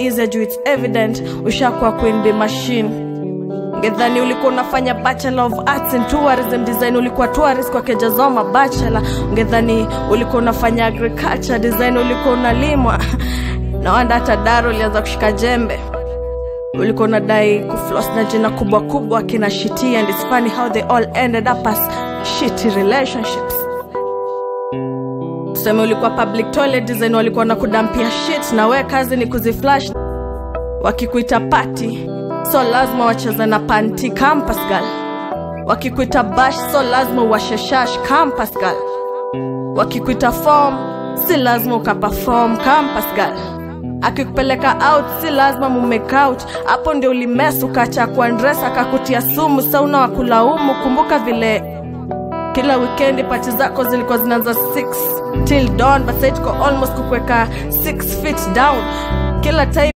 easy juu it's evident. Ushakuwa queen bee machine. Ngedhani ulikuwa unafanya bachelor of arts in tourism design. Ulikuwa tourist kwa kejazoma bachelor. Ngedhani ulikuwa unafanya agriculture design. Ulikuwa unalimwa. Na wanda hata daro ulianza kushika jembe. Ulikuwa unadai kuflos na jina kubwa kubwa kina shiti and it's funny how they all ended up as shitty relationships tuseme ulikuwa public toilet design walikuwa na kudampia shit na we kazi ni kuziflash. Wakikuita pati so lazima wacheze na panti campus girl. Wakikuita bash so lazima uwasheshash campus girl. Wakikuita form si lazima ukaperform campus girl. Akikupeleka out si lazima mumekout hapo ndio ulimes ukacha kuandres akakutia sumu sauna wakulaumu kumbuka vile kila wikendi pati zako zilikuwa zinaanza 6 till dawn but tuko almost kukuweka 6 feet down. Kila time